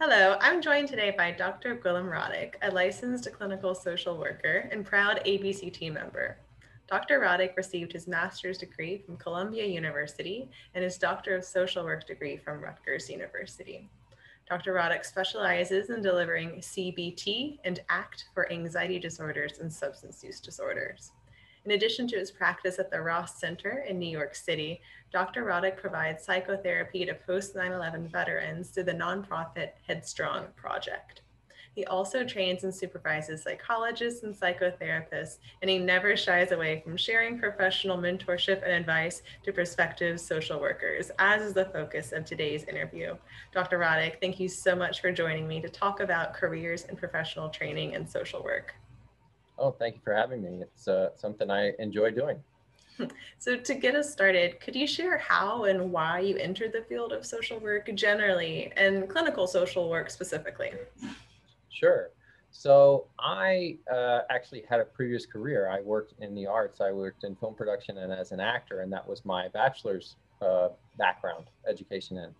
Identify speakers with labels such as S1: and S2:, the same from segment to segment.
S1: Hello, I'm joined today by Dr. Gwilym Roddick, a licensed clinical social worker and proud ABCT member. Dr. Roddick received his master's degree from Columbia University and his Doctor of Social Work degree from Rutgers University. Dr. Roddick specializes in delivering CBT and ACT for anxiety disorders and substance use disorders. In addition to his practice at the Ross Center in New York City, Dr. Roddick provides psychotherapy to post 9 11 veterans through the nonprofit Headstrong Project. He also trains and supervises psychologists and psychotherapists, and he never shies away from sharing professional mentorship and advice to prospective social workers, as is the focus of today's interview. Dr. Roddick, thank you so much for joining me to talk about careers and professional training in social work.
S2: Oh, thank you for having me. It's uh, something I enjoy doing.
S1: So, to get us started, could you share how and why you entered the field of social work generally and clinical social work specifically?
S2: Sure. So I uh, actually had a previous career. I worked in the arts. I worked in film production and as an actor, and that was my bachelor's uh, background education in.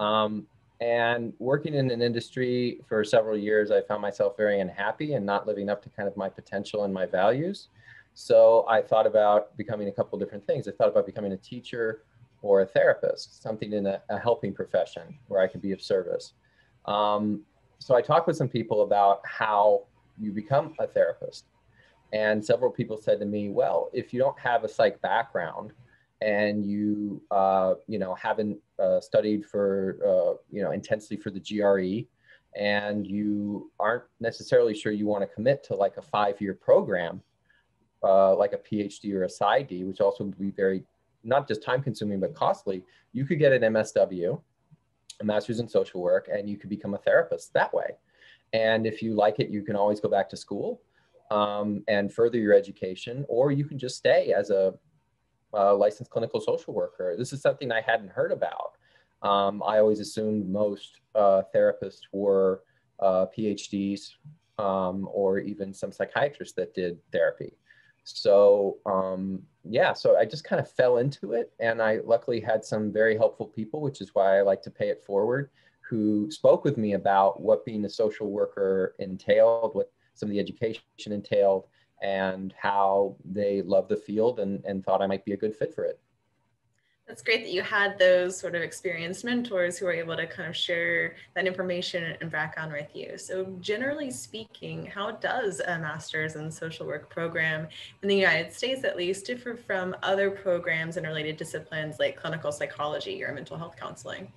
S2: Um, and working in an industry for several years, I found myself very unhappy and not living up to kind of my potential and my values. So I thought about becoming a couple different things. I thought about becoming a teacher or a therapist, something in a, a helping profession where I could be of service. Um, so I talked with some people about how you become a therapist. And several people said to me, well, if you don't have a psych background and you, uh, you know, haven't uh, studied for, uh, you know, intensely for the GRE and you aren't necessarily sure you want to commit to like a five-year program, uh, like a PhD or a PsyD, which also would be very, not just time consuming, but costly, you could get an MSW a master's in social work, and you could become a therapist that way. And if you like it, you can always go back to school um, and further your education, or you can just stay as a, a licensed clinical social worker. This is something I hadn't heard about. Um, I always assumed most uh, therapists were uh, PhDs um, or even some psychiatrists that did therapy. So um, yeah, so I just kind of fell into it, and I luckily had some very helpful people, which is why I like to pay it forward, who spoke with me about what being a social worker entailed, what some of the education entailed, and how they love the field and, and thought I might be a good fit for it.
S1: That's great that you had those sort of experienced mentors who were able to kind of share that information and background with you. So, generally speaking, how does a master's in social work program in the United States, at least, differ from other programs and related disciplines like clinical psychology or mental health counseling?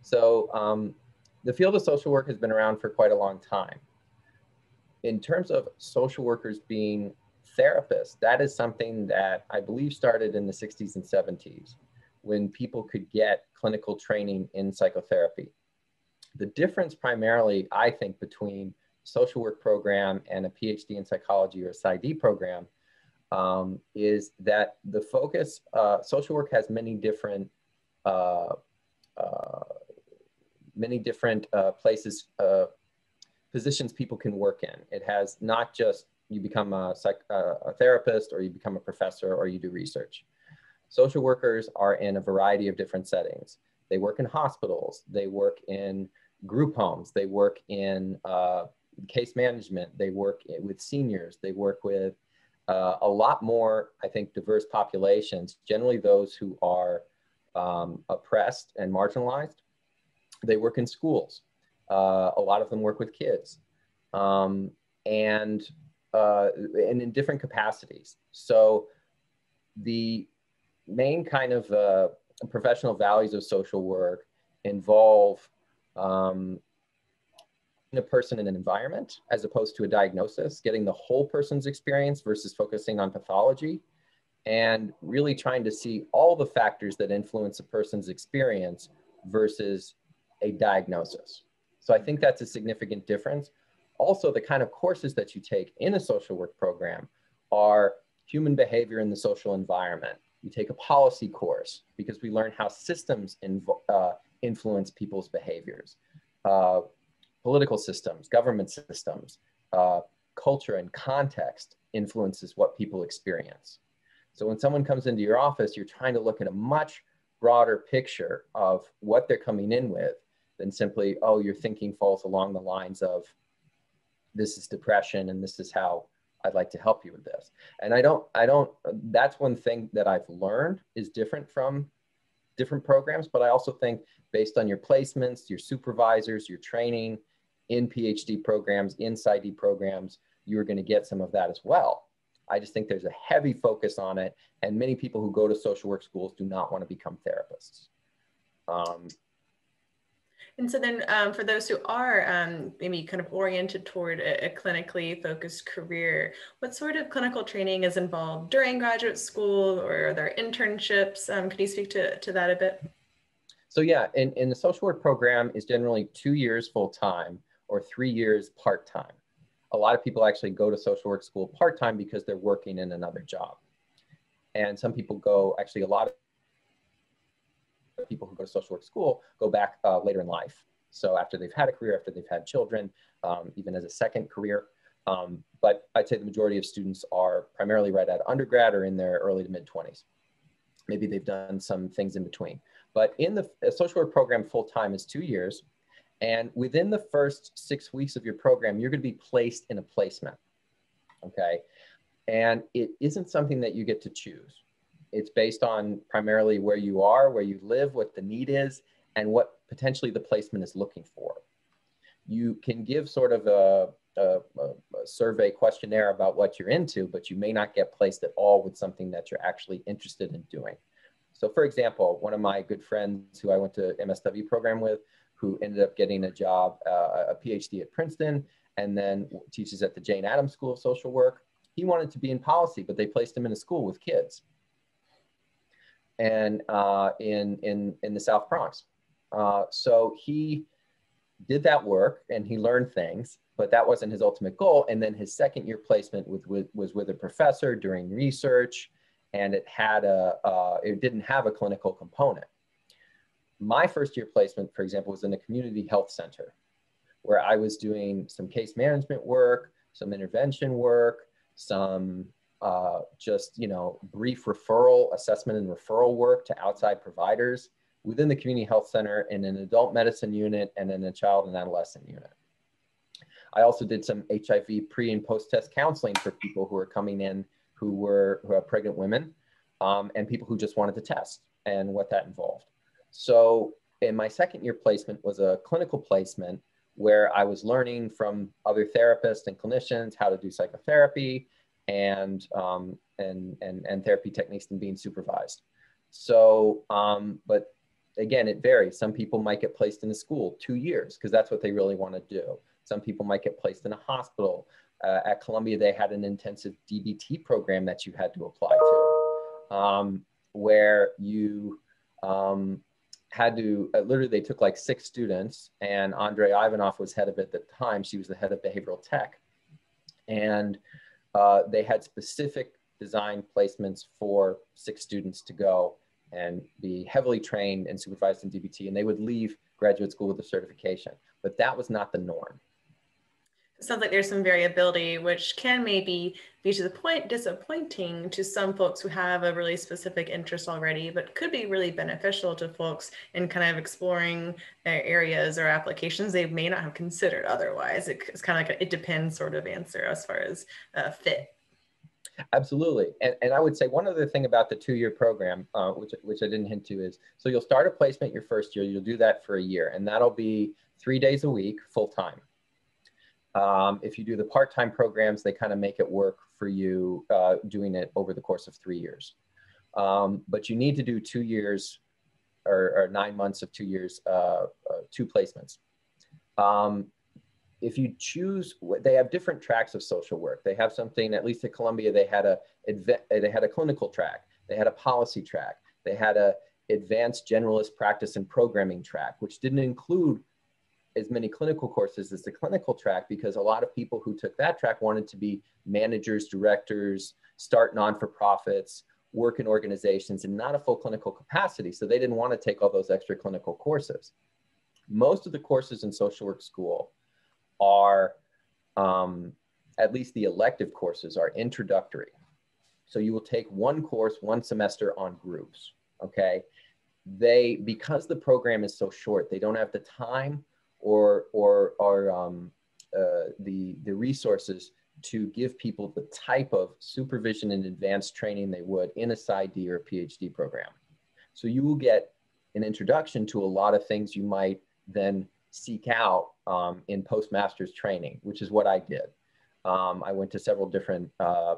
S2: So, um, the field of social work has been around for quite a long time. In terms of social workers being therapists, that is something that I believe started in the 60s and 70s when people could get clinical training in psychotherapy. The difference primarily, I think, between social work program and a PhD in psychology or a PsyD program um, is that the focus, uh, social work has many different, uh, uh, many different uh, places, uh, positions people can work in. It has not just you become a, psych, uh, a therapist or you become a professor or you do research. Social workers are in a variety of different settings. They work in hospitals, they work in group homes, they work in uh, case management, they work with seniors, they work with uh, a lot more, I think, diverse populations, generally those who are um, oppressed and marginalized. They work in schools. Uh, a lot of them work with kids. Um, and, uh, and in different capacities. So the main kind of uh, professional values of social work involve um, a person in an environment as opposed to a diagnosis, getting the whole person's experience versus focusing on pathology, and really trying to see all the factors that influence a person's experience versus a diagnosis. So I think that's a significant difference. Also, the kind of courses that you take in a social work program are human behavior in the social environment, You take a policy course because we learn how systems uh, influence people's behaviors, uh, political systems, government systems, uh, culture and context influences what people experience. So when someone comes into your office, you're trying to look at a much broader picture of what they're coming in with than simply, oh, your thinking falls along the lines of this is depression and this is how I'd like to help you with this. And I don't, I don't, that's one thing that I've learned is different from different programs, but I also think based on your placements, your supervisors, your training in PhD programs, in PsyD programs, you're going to get some of that as well. I just think there's a heavy focus on it, and many people who go to social work schools do not want to become therapists. Um,
S1: and so then um, for those who are um, maybe kind of oriented toward a, a, clinically focused career, what sort of clinical training is involved during graduate school or are there internships? Um, could you speak to, to that a bit?
S2: So yeah, in, in the social work program is generally two years full-time or three years part-time. A lot of people actually go to social work school part-time because they're working in another job. And some people go, actually a lot of people who go to social work school go back uh, later in life. So after they've had a career, after they've had children, um, even as a second career. Um, but I'd say the majority of students are primarily right at undergrad or in their early to mid 20s. Maybe they've done some things in between. But in the social work program full time is two years. And within the first six weeks of your program, you're going to be placed in a placement. Okay. And it isn't something that you get to choose it's based on primarily where you are, where you live, what the need is, and what potentially the placement is looking for. You can give sort of a, a, a, survey questionnaire about what you're into, but you may not get placed at all with something that you're actually interested in doing. So for example, one of my good friends who I went to MSW program with, who ended up getting a job, uh, a PhD at Princeton, and then teaches at the Jane Addams School of Social Work. He wanted to be in policy, but they placed him in a school with kids and uh, in, in, in the South Bronx. Uh, so he did that work and he learned things, but that wasn't his ultimate goal. And then his second year placement with, with, was with a professor during research and it had a, uh, it didn't have a clinical component. My first year placement, for example, was in a community health center where I was doing some case management work, some intervention work, some uh, just you know brief referral assessment and referral work to outside providers within the community health center in an adult medicine unit and in a child and adolescent unit. I also did some HIV pre and post test counseling for people who are coming in who were who are pregnant women um, and people who just wanted to test and what that involved. So in my second year placement was a clinical placement where I was learning from other therapists and clinicians how to do psychotherapy, and, um, and, and, and therapy techniques and being supervised. So, um, but again, it varies. Some people might get placed in a school two years because that's what they really want to do. Some people might get placed in a hospital. Uh, at Columbia, they had an intensive DBT program that you had to apply to, um, where you um, had to uh, literally they took like six students, and Andre Ivanoff was head of it at the time. She was the head of behavioral tech, and uh, they had specific design placements for six students to go and be heavily trained and supervised in DBT, and they would leave graduate school with a certification. But that was not the norm
S1: sounds like there's some variability, which can maybe be to the point disappointing to some folks who have a really specific interest already, but could be really beneficial to folks in kind of exploring areas or applications they may not have considered otherwise. It's kind of like a, it depends sort of answer as far as uh, fit.
S2: Absolutely. And, and I would say one other thing about the two-year program, uh, which, which I didn't hint to is, so you'll start a placement your first year, you'll do that for a year, and that'll be three days a week, full-time. Um, if you do the part-time programs, they kind of make it work for you uh, doing it over the course of three years. Um, but you need to do two years or, or nine months of two years, uh, uh, two placements. Um, if you choose, they have different tracks of social work. They have something, at least at Columbia, they had a, they had a clinical track, they had a policy track, they had a advanced generalist practice and programming track, which didn't include as many clinical courses as the clinical track because a lot of people who took that track wanted to be managers, directors, start non-for-profits, work in organizations and not a full clinical capacity. So they didn't want to take all those extra clinical courses. Most of the courses in social work school are, um, at least the elective courses are introductory. So you will take one course, one semester on groups, okay? they because the program is so short, they don't have the time or or or um, uh, the the resources to give people the type of supervision and advanced training they would in a PsyD or a PhD program. So you will get an introduction to a lot of things you might then seek out um, in postmasters training, which is what I did. Um, I went to several different uh,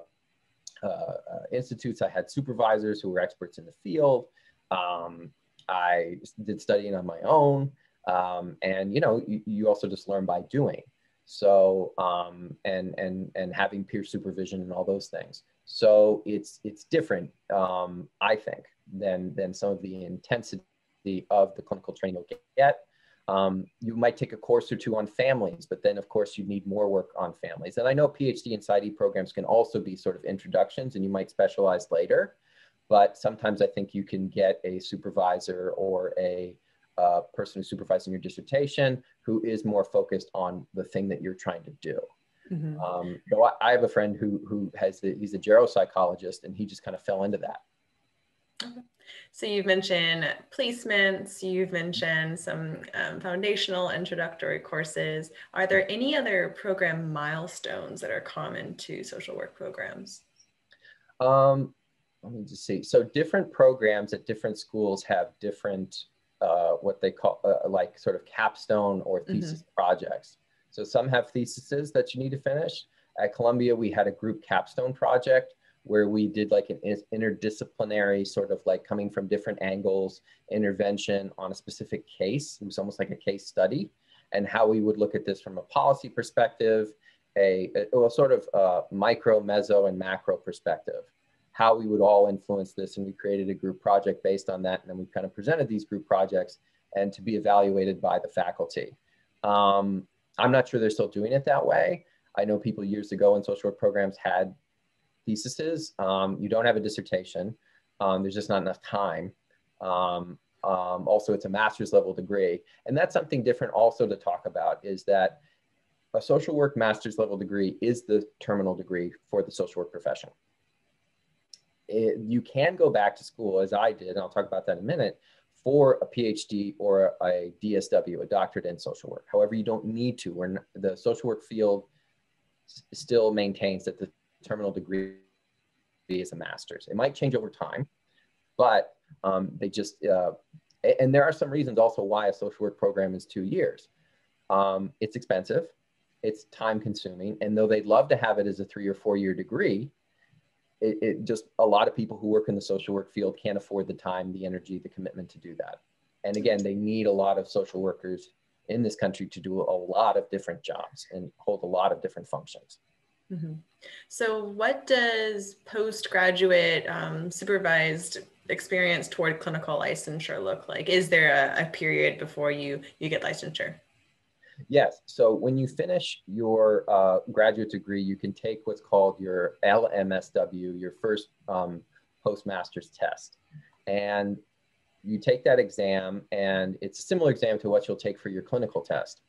S2: uh, uh, institutes. I had supervisors who were experts in the field. Um, I did studying on my own. Um, and, you know, you, you, also just learn by doing. So, um, and, and, and having peer supervision and all those things. So it's, it's different, um, I think, than, than some of the intensity of the clinical training you'll get. Um, you might take a course or two on families, but then of course you need more work on families. And I know PhD and PsyD programs can also be sort of introductions and you might specialize later, but sometimes I think you can get a supervisor or a uh, person who's supervising your dissertation who is more focused on the thing that you're trying to do. Mm-hmm. Um, so I, I, have a friend who, who has, the, he's a geropsychologist and he just kind of fell into that.
S1: Okay. So you've mentioned placements, you've mentioned some um, foundational introductory courses. Are there any other program milestones that are common to social work programs?
S2: Um, let me just see. So different programs at different schools have different, uh, what they call uh, like sort of capstone or mm-hmm. thesis mm-hmm. projects. So some have theses that you need to finish. At Columbia, we had a group capstone project where we did like an interdisciplinary sort of like coming from different angles intervention on a specific case. It was almost like a case study and how we would look at this from a policy perspective, a, a, a sort of uh, micro, meso, and macro perspective, how we would all influence this. And we created a group project based on that. And then we kind of presented these group projects and to be evaluated by the faculty. Um, I'm not sure they're still doing it that way. I know people years ago in social work programs had theses. Um, you don't have a dissertation. Um, there's just not enough time. Um, um, also, it's a master's level degree. And that's something different also to talk about is that a social work master's level degree is the terminal degree for the social work profession. It, you can go back to school, as I did, and I'll talk about that in a minute, for a PhD or a DSW, a doctorate in social work. However, you don't need to. When the social work field still maintains that the terminal degree is a master's. It might change over time, but um, they just, uh, and there are some reasons also why a social work program is two years. Um, it's expensive, it's time consuming, and though they'd love to have it as a three or four year degree, it, it just, a lot of people who work in the social work field can't afford the time, the energy, the commitment to do that. And again, they need a lot of social workers in this country to do a lot of different jobs and hold a lot of different functions.
S1: Mm-hmm. So, what does postgraduate um, supervised experience toward clinical licensure look like? Is there a, a period before you you get licensure?
S2: Yes. So when you finish your uh, graduate degree, you can take what's called your LMSW, your first um, postmaster's test. And you take that exam, and it's a similar exam to what you'll take for your clinical test.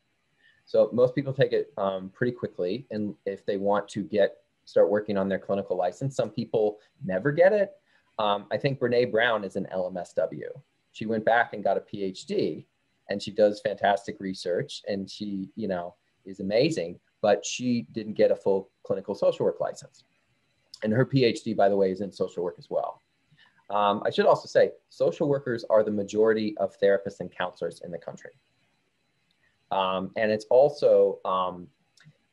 S2: So most people take it um, pretty quickly, and if they want to get start working on their clinical license, some people never get it. Um, I think Brene Brown is an LMSW. She went back and got a PhD, and she does fantastic research, and she, you know, is amazing. But she didn't get a full clinical social work license, and her PhD, by the way, is in social work as well. Um, I should also say, social workers are the majority of therapists and counselors in the country. Um, and it's also, um,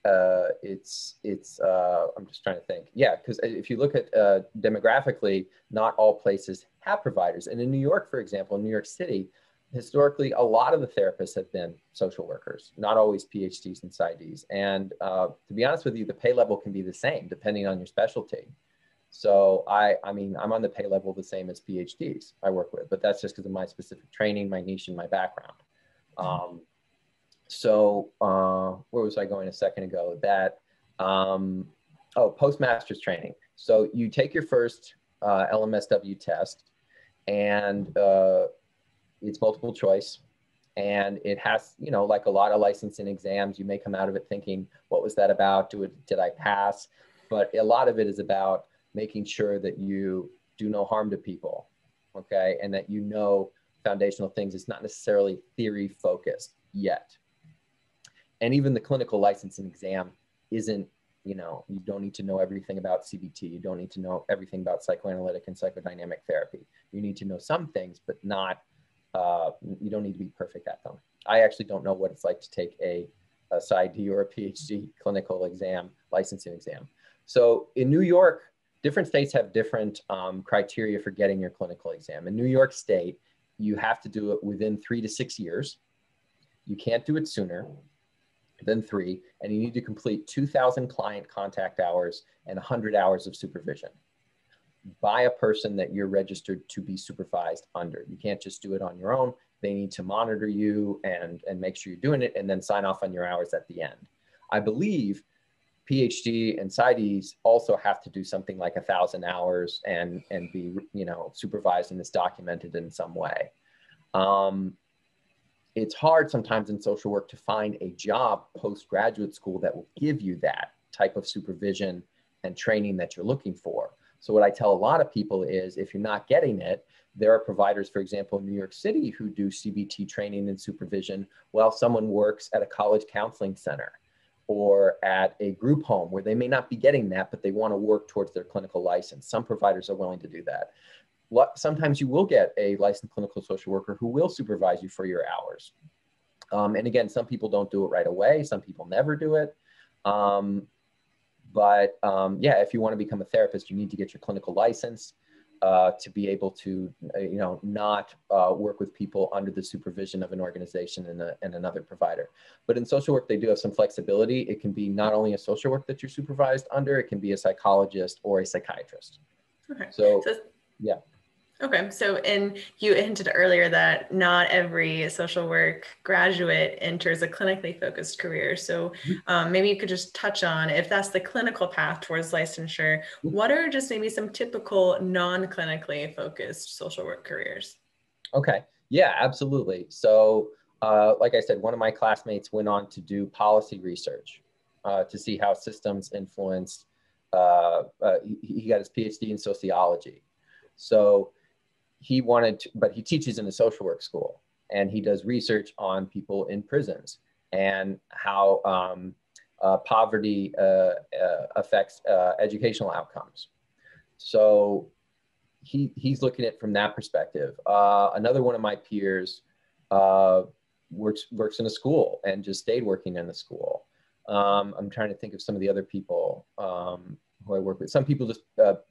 S2: uh, it's, it's uh, I'm just trying to think. Yeah, because if you look at uh, demographically, not all places have providers. And in New York, for example, in New York City, historically, a lot of the therapists have been social workers, not always PhDs and PsyDs. And uh, to be honest with you, the pay level can be the same depending on your specialty. So I, I mean, I'm on the pay level the same as PhDs I work with, but that's just because of my specific training, my niche, and my background. Um, so uh, where was I going a second ago? That um, oh, postmasters training. So you take your first uh, LMSW test, and uh, it's multiple choice, and it has you know like a lot of licensing exams, you may come out of it thinking, what was that about? Do it? Did I pass? But a lot of it is about making sure that you do no harm to people, okay, and that you know foundational things. It's not necessarily theory focused yet. And even the clinical licensing exam isn't, you know, you don't need to know everything about CBT. You don't need to know everything about psychoanalytic and psychodynamic therapy. You need to know some things, but not, uh, you don't need to be perfect at them. I actually don't know what it's like to take a, a PsyD or a PhD clinical exam, licensing exam. So in New York, different states have different um, criteria for getting your clinical exam. In New York State, you have to do it within three to six years. You can't do it sooner than three, and you need to complete 2,000 client contact hours and 100 hours of supervision by a person that you're registered to be supervised under. You can't just do it on your own. They need to monitor you and, and make sure you're doing it and then sign off on your hours at the end. I believe PhD and PsyDs also have to do something like a thousand hours and and be you know supervised and is documented in some way. Um, it's hard sometimes in social work to find a job post graduate school that will give you that type of supervision and training that you're looking for. So what I tell a lot of people is if you're not getting it, there are providers, for example, in New York City who do CBT training and supervision while someone works at a college counseling center or at a group home where they may not be getting that, but they want to work towards their clinical license. Some providers are willing to do that. Sometimes you will get a licensed clinical social worker who will supervise you for your hours. Um, and again, some people don't do it right away. Some people never do it. Um, but um, yeah, if you want to become a therapist, you need to get your clinical license uh, to be able to, uh, you know, not uh, work with people under the supervision of an organization and, a, and another provider. But in social work, they do have some flexibility. It can be not only a social work that you're supervised under, it can be a psychologist or a psychiatrist.
S1: Okay.
S2: So, so yeah.
S1: Okay, so and you hinted earlier that not every social work graduate enters a clinically focused career. So mm-hmm. um, maybe you could just touch on if that's the clinical path towards licensure. Mm-hmm. What are just maybe some typical non-clinically focused social work careers?
S2: Okay, yeah, absolutely. So, uh, like I said, one of my classmates went on to do policy research uh, to see how systems influenced. Uh, uh he, he got his PhD in sociology. So he wanted to, but he teaches in a social work school and he does research on people in prisons and how um, uh, poverty uh, uh, affects uh, educational outcomes. So he, he's looking at it from that perspective. Uh, another one of my peers uh, works, works in a school and just stayed working in the school. Um, I'm trying to think of some of the other people um, who I work with. Some people just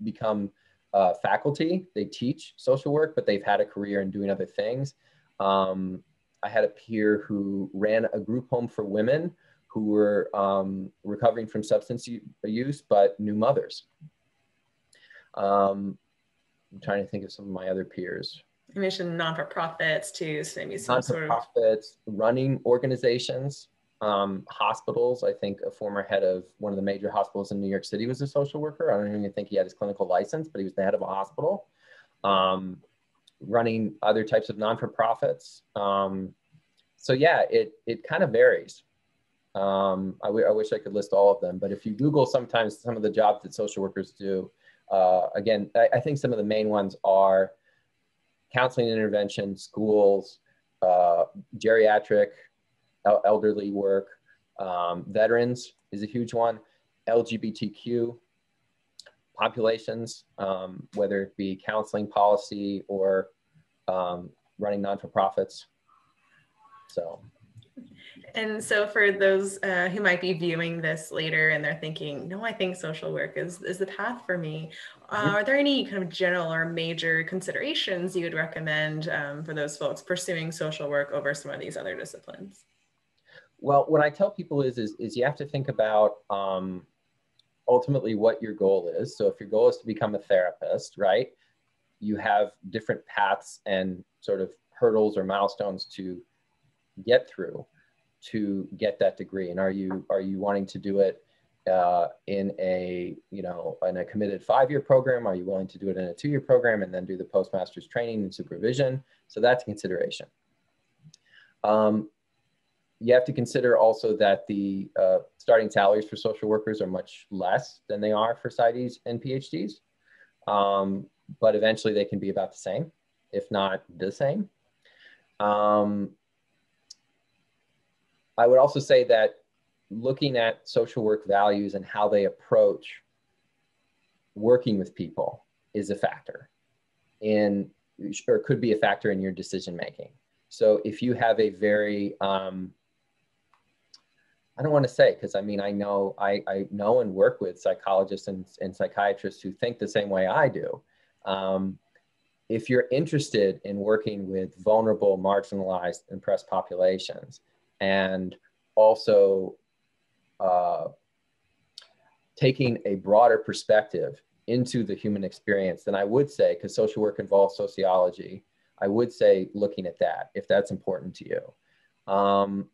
S2: become uh, faculty. They teach social work, but they've had a career in doing other things. Um, I had a peer who ran a group home for women who were um, recovering from substance use, but new mothers. Um, I'm trying to think of some of my other peers.
S1: You mentioned non-for-profits too, so maybe some
S2: sort of non-for-profits, running organizations um, hospitals. I think a former head of one of the major hospitals in New York City was a social worker. I don't even think he had his clinical license, but he was the head of a hospital. Um, running other types of non-for-profits. Um, so yeah, it it kind of varies. Um, I, wish I could list all of them, but if you Google sometimes some of the jobs that social workers do, uh, again, I, I, think some of the main ones are counseling intervention, schools, uh, geriatric, elderly work. Um, veterans is a huge one. LGBTQ populations, um, whether it be counseling policy or um, running non-for-profits. So.
S1: And so for those uh, who might be viewing this later and they're thinking, no, I think social work is, is the path for me. Uh. Are there any kind of general or major considerations you would recommend um, for those folks pursuing social work over some of these other disciplines?
S2: Well, what I tell people is, is, is you have to think about um, ultimately what your goal is. So if your goal is to become a therapist, right, you have different paths and sort of hurdles or milestones to get through to get that degree. And are you are you wanting to do it uh, in a you know in a committed five-year program? Are you willing to do it in a two-year program and then do the postmaster's training and supervision? So that's a consideration. Um, you have to consider also that the uh, starting salaries for social workers are much less than they are for PsyDs and PhDs. Um, but eventually they can be about the same, if not the same. Um, I would also say that looking at social work values and how they approach working with people is a factor in or could be a factor in your decision making so if you have a very um, i don't want to say because i mean i know I, I know and work with psychologists and, and psychiatrists who think the same way i do um, if you're interested in working with vulnerable marginalized and oppressed populations and also uh, taking a broader perspective into the human experience, then I would say, because social work involves sociology, I would say looking at that if that's important to you. Um,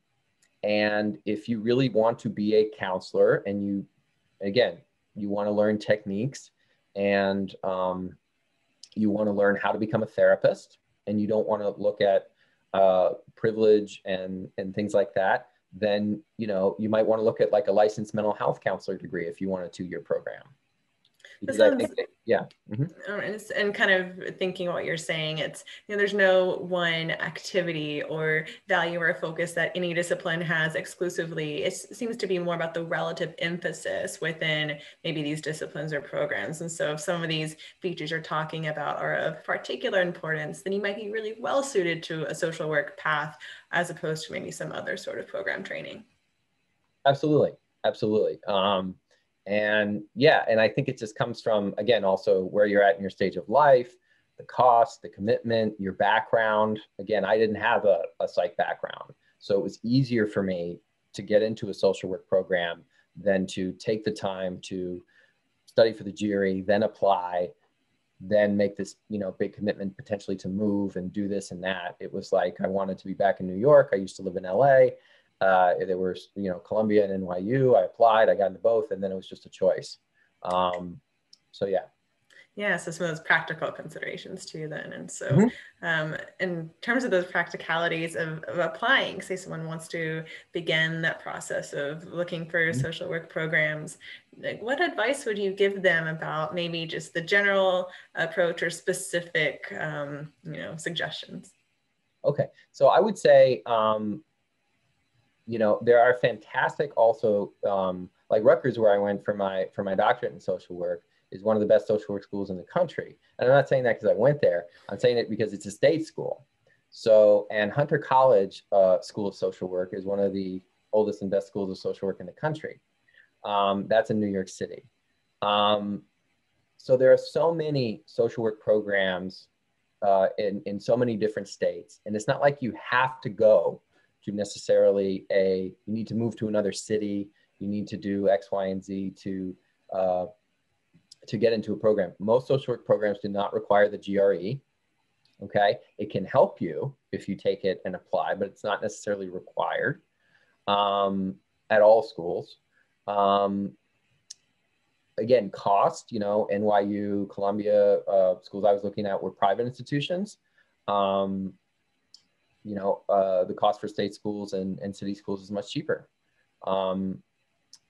S2: and if you really want to be a counselor and you, again, you want to learn techniques and um, you want to learn how to become a therapist and you don't want to look at uh, privilege and, and things like that, then you know you might want to look at like a licensed mental health counselor degree if you want a two-year program
S1: because I think that, yeah mm-hmm. Um, and, and, kind of thinking what you're saying it's you know there's no one activity or value or focus that any discipline has exclusively. It seems to be more about the relative emphasis within maybe these disciplines or programs. And so if some of these features you're talking about are of particular importance then you might be really well suited to a social work path as opposed to maybe some other sort of program training.
S2: Absolutely. Absolutely. Um, and yeah, and I think it just comes from, again, also where you're at in your stage of life, the cost, the commitment, your background. Again, I didn't have a, a psych background. So it was easier for me to get into a social work program than to take the time to study for the GRE, then apply, then make this, you know, big commitment potentially to move and do this and that. It was like I wanted to be back in New York. I used to live in LA. Uh, there were, you know, Columbia and NYU. I applied, I got into both, and then it was just a choice. Um, so yeah.
S1: Yeah, so some of those practical considerations too, then. And so, mm-hmm. um, in terms of those practicalities of, of, applying, say someone wants to begin that process of looking for mm-hmm. social work programs, like what advice would you give them about maybe just the general approach or specific, um, you know, suggestions?
S2: Okay, so I would say um, you know, there are fantastic also, um, like Rutgers, where I went for my for my doctorate in social work, is one of the best social work schools in the country. And I'm not saying that because I went there. I'm saying it because it's a state school. So, and Hunter College uh, School of Social Work is one of the oldest and best schools of social work in the country. Um, that's in New York City. Um, so there are so many social work programs uh, in, in so many different states. And it's not like you have to go to necessarily a you need to move to another city you need to do x y and z to uh, to get into a program. Most social work programs do not require the gre okay? It can help you if you take it and apply but it's not necessarily required um, at all schools. Um, again cost you know nyu columbia uh, schools i was looking at were private institutions. Um, you know, uh, the cost for state schools and, and city schools is much cheaper. Um,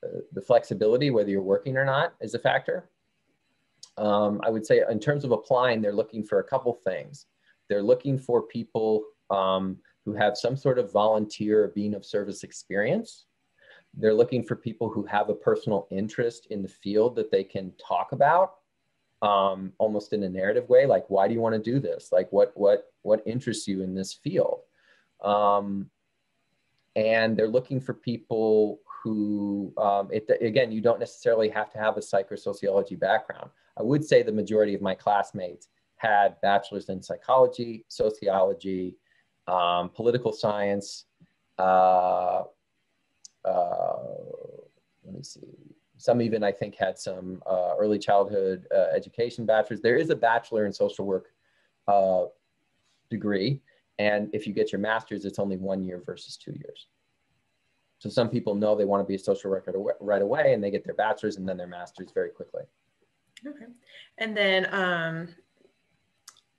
S2: uh, the flexibility, whether you're working or not, is a factor. Um, I would say in terms of applying, they're looking for a couple things. They're looking for people um, who have some sort of volunteer or being of service experience. They're looking for people who have a personal interest in the field that they can talk about um, almost in a narrative way like why do you want to do this? Like what what what interests you in this field? Um, and they're looking for people who um, it, again you don't necessarily have to have a psychosociology background. I would say the majority of my classmates had bachelors in psychology sociology um, political science uh, uh, let me see some even, I think, had some uh, early childhood uh, education bachelors. There is a bachelor in social work uh, degree. And if you get your master's, it's only one year versus two years. So some people know they want to be a social worker right away and they get their bachelor's and then their master's very quickly.
S1: Okay. And then um,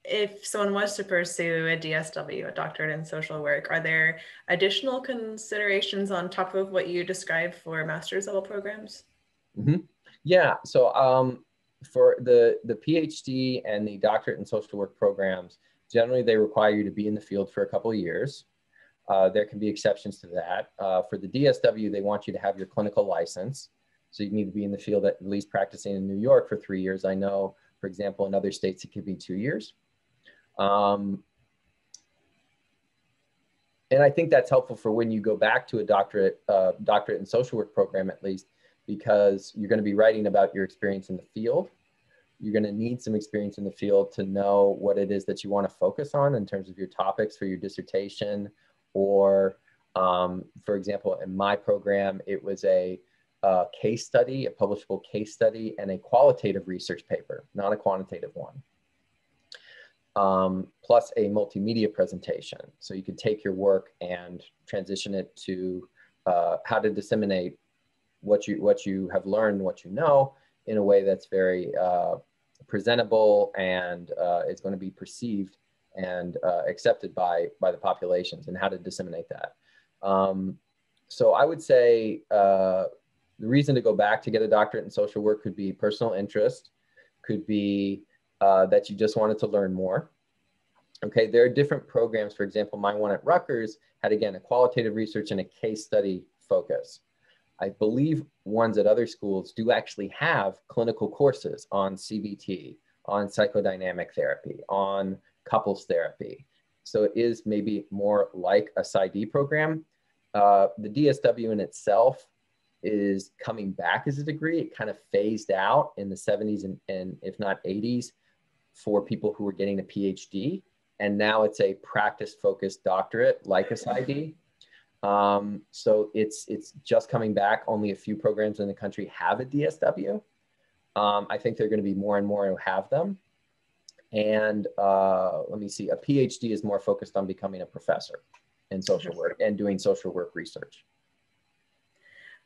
S1: if someone was to pursue a DSW, a doctorate in social work, are there additional considerations on top of what you described for master's level programs?
S2: Mm-hmm. Yeah. So um, for the the PhD and the doctorate in social work programs, Generally, they require you to be in the field for a couple of years. Uh, there can be exceptions to that. Uh, for the DSW, they want you to have your clinical license. So you need to be in the field at least practicing in New York for three years. I know, for example, in other states, it could be two years. Um, and I think that's helpful for when you go back to a doctorate, uh, doctorate in social work program, at least, because you're going to be writing about your experience in the field. You're going to need some experience in the field to know what it is that you want to focus on in terms of your topics for your dissertation. Or, um, for example, in my program, it was a, a case study, a publishable case study, and a qualitative research paper, not a quantitative one. Um, plus a multimedia presentation. So you could take your work and transition it to uh, how to disseminate what you what you have learned, what you know, in a way that's very uh, presentable and uh, is going to be perceived and uh, accepted by by the populations, and how to disseminate that. Um, so I would say uh, the reason to go back to get a doctorate in social work could be personal interest, could be uh, that you just wanted to learn more. Okay, there are different programs. For example, my one at Rutgers had again a qualitative research and a case study focus. I believe ones at other schools do actually have clinical courses on CBT, on psychodynamic therapy, on couples therapy. So it is maybe more like a PsyD program. Uh, the DSW in itself is coming back as a degree. It kind of phased out in the 70s and, and if not 80s for people who were getting a PhD. And now it's a practice focused doctorate like a PsyD. Um, so it's it's just coming back. Only a few programs in the country have a DSW. Um, I think there are going to be more and more who have them. And uh, let me see, a PhD is more focused on becoming a professor in social work and doing social work research.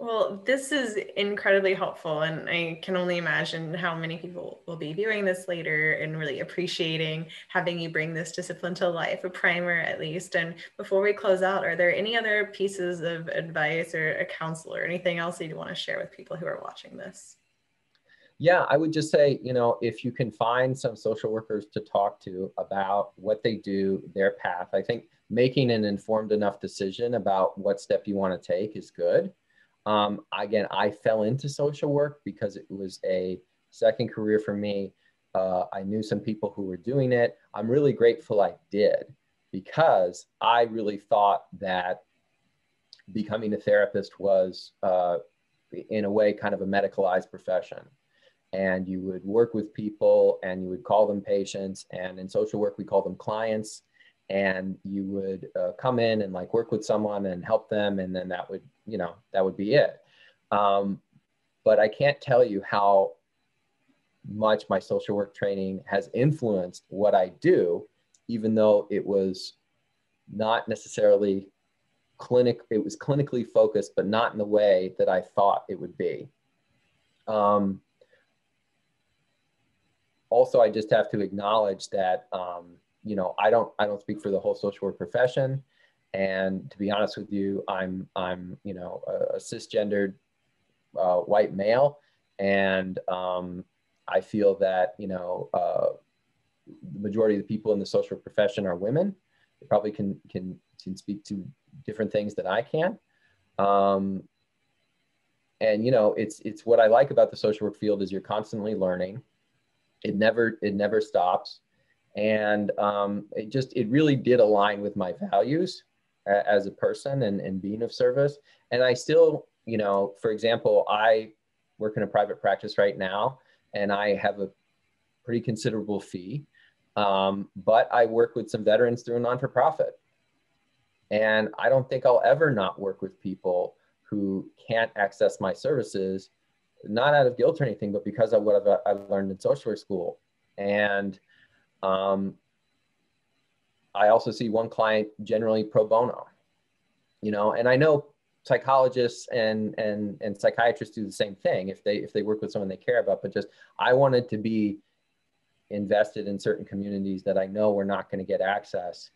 S1: Well, this is incredibly helpful, and I can only imagine how many people will be viewing this later and really appreciating having you bring this discipline to life, a primer at least. And before we close out, are there any other pieces of advice or a counsel or anything else that you want to share with people who are watching this?
S2: Yeah, I would just say, you know, if you can find some social workers to talk to about what they do, their path, I think making an informed enough decision about what step you want to take is good. Um, again, I fell into social work because it was a second career for me. Uh, I knew some people who were doing it. I'm really grateful I did because I really thought that becoming a therapist was, uh, in a way, kind of a medicalized profession. And you would work with people and you would call them patients. And in social work, we call them clients and you would uh, come in and like work with someone and help them and then that would you know that would be it. Um, but i can't tell you how much my social work training has influenced what i do even though it was not necessarily clinic it was clinically focused but not in the way that i thought it would be. Um, also i just have to acknowledge that um, you know, I don't I don't speak for the whole social work profession, and to be honest with you, I'm I'm you know a, a cisgendered uh, white male, and um, I feel that you know uh, the majority of the people in the social profession are women. They probably can can can speak to different things that I can. Um, and you know, it's it's what I like about the social work field is you're constantly learning. It never it never stops and um, it just it really did align with my values as a person and, and being of service. And i still you know for example i work in a private practice right now and i have a pretty considerable fee. Um, but i work with some veterans through a non-for-profit and i don't think i'll ever not work with people who can't access my services not out of guilt or anything but because of what i've, I've learned in social work school. And um, I also see one client generally pro bono, you know, and I know psychologists and and and psychiatrists do the same thing if they if they work with someone they care about. But just I wanted to be invested in certain communities that I know we're not going to get access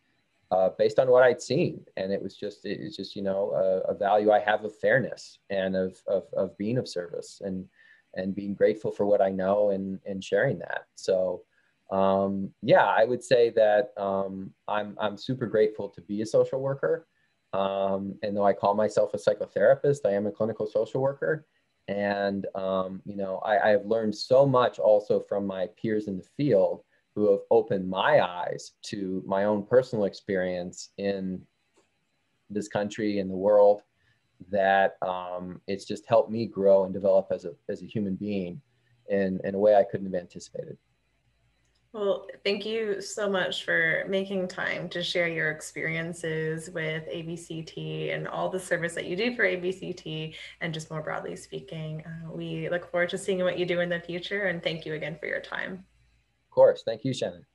S2: uh, based on what I'd seen, and it was just it's just you know a, a, value I have of fairness and of, of of being of service and and being grateful for what I know and and sharing that. So um, yeah, I would say that um, I'm, I'm super grateful to be a social worker. Um, and though I call myself a psychotherapist, I am a clinical social worker. And, um, you know, I, I have learned so much also from my peers in the field who have opened my eyes to my own personal experience in this country and the world that um, it's just helped me grow and develop as a, as a human being in, in a way I couldn't have anticipated.
S1: Well, thank you so much for making time to share your experiences with ABCT and all the service that you do for ABCT and just more broadly speaking. Uh, we look forward to seeing what you do in the future and thank you again for your time.
S2: Of course. Thank you, Shannon.